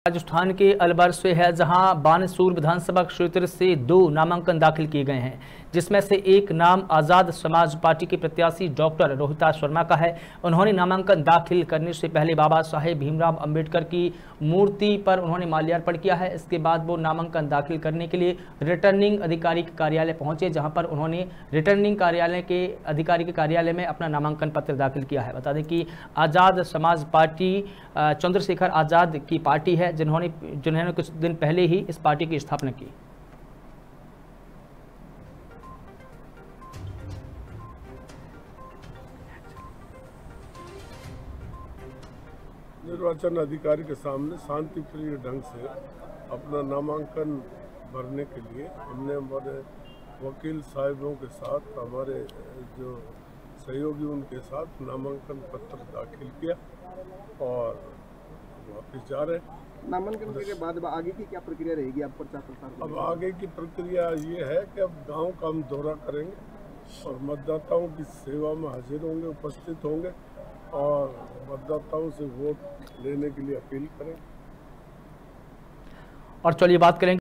राजस्थान के अलवर से है, जहाँ बानसूर विधानसभा क्षेत्र से दो नामांकन दाखिल किए गए हैं, जिसमें से एक नाम आज़ाद समाज पार्टी के प्रत्याशी डॉक्टर रोहिता शर्मा का है। उन्होंने नामांकन दाखिल करने से पहले बाबा साहेब भीमराव अंबेडकर की मूर्ति पर उन्होंने माल्यार्पण किया है। इसके बाद वो नामांकन दाखिल करने के लिए रिटर्निंग अधिकारी के कार्यालय पहुँचे, जहाँ पर उन्होंने रिटर्निंग कार्यालय के अधिकारी के कार्यालय में अपना नामांकन पत्र दाखिल किया है। बता दें कि आज़ाद समाज पार्टी चंद्रशेखर आज़ाद की पार्टी है, जिन्होंने जिन्होंने कुछ दिन पहले ही इस पार्टी की स्थापना की। निर्वाचन अधिकारी के सामने शांतिप्रिय ढंग से अपना नामांकन भरने के लिए हमने हमारे वकील साहिबों के साथ, हमारे जो सहयोगी उनके साथ नामांकन पत्र दाखिल किया और वापस जा रहे नामांकन के बाद आगे की क्या प्रक्रिया रहेगी? आप प्रचार प्रसार अब आगे की प्रक्रिया ये है कि अब गाँव का हम दौरा करेंगे और मतदाताओं की सेवा में हाजिर होंगे उपस्थित होंगे और मतदाताओं से वोट लेने के लिए अपील करें और चलिए बात करेंगे